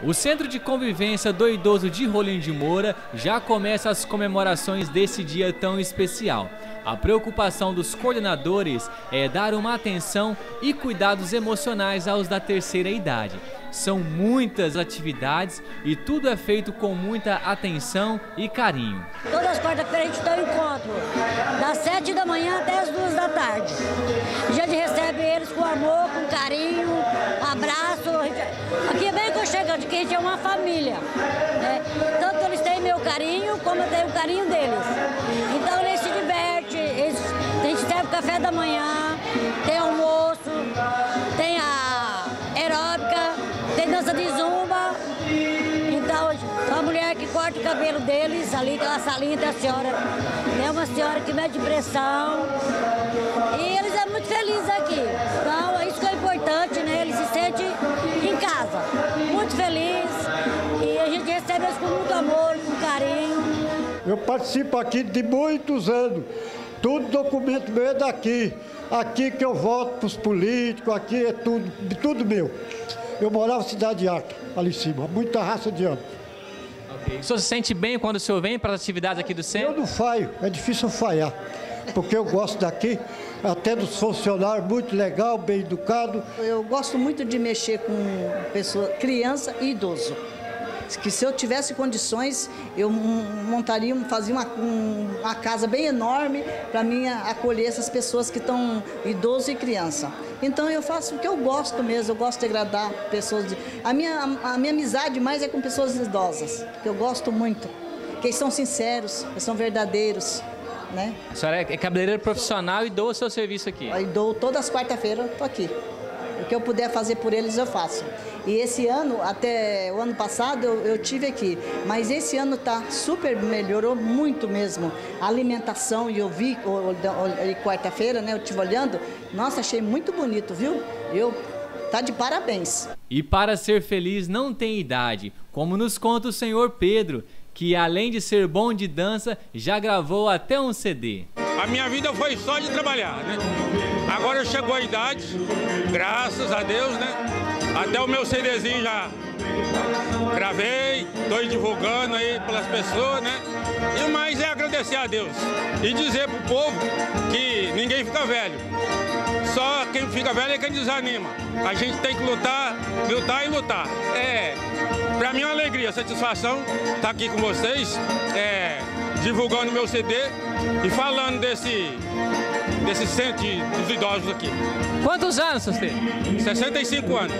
O Centro de Convivência do Idoso de Rolim de Moura já começa as comemorações desse dia tão especial. A preocupação dos coordenadores é dar uma atenção e cuidados emocionais aos da terceira idade. São muitas atividades e tudo é feito com muita atenção e carinho. Todas as quartas-feiras a gente tem encontro, das sete da manhã até as duas da tarde. A gente recebe eles com amor, com carinho, abraço. Aqui é aconchegante, que a gente é uma família. Né? Tanto eles têm meu carinho, como eu tenho o carinho deles. Então eles se divertem, eles, a gente serve café da manhã, tem almoço, tem a aeróbica, tem dança de zumba. Então, a mulher que corta o cabelo deles, ali aquela salinha da senhora, é uma senhora que mede pressão. E eles são muito felizes recebe eles com muito amor, com carinho. Eu participo aqui de muitos anos. Tudo documento meu é daqui. Aqui que eu voto para os políticos, aqui é tudo, tudo meu. Eu morava na Cidade Alta, ali em cima, muita raça de ano. Okay. O senhor se sente bem quando o senhor vem para as atividades aqui do centro? Eu não falho, é difícil falhar, porque eu gosto daqui, até dos funcionários, muito legal, bem educado. Eu gosto muito de mexer com pessoa, criança e idoso que se eu tivesse condições, eu montaria, fazia uma, uma casa bem enorme para mim acolher essas pessoas que estão idosos e criança. Então eu faço o que eu gosto mesmo, eu gosto de agradar pessoas. De, a, minha, a, minha amizade mais é com pessoas idosas, que eu gosto muito, que eles são sinceros, eles são verdadeiros. Né? A senhora é cabeleireira profissional e dou o seu serviço aqui? Eu dou todas as quarta-feiras, estou aqui. O que eu puder fazer por eles, eu faço. E esse ano, até o ano passado, eu, eu tive aqui. Mas esse ano tá super, melhorou muito mesmo. A alimentação, e eu vi quarta-feira, né? Eu estive olhando. Nossa, achei muito bonito, viu? Eu tá de parabéns. E para ser feliz não tem idade, como nos conta o senhor Pedro, que além de ser bom de dança, já gravou até um CD. A minha vida foi só de trabalhar, né? Agora chegou a idade, graças a Deus, né? Até o meu CDzinho já gravei, estou divulgando aí pelas pessoas, né? E mais é agradecer a Deus e dizer pro povo que ninguém fica velho. Só quem fica velho é quem desanima. A gente tem que lutar, lutar e lutar. É, para mim é uma alegria, satisfação estar tá aqui com vocês. É, divulgando meu CD e falando desse, desses centro dos idosos aqui. Quantos anos você tem? 65 anos.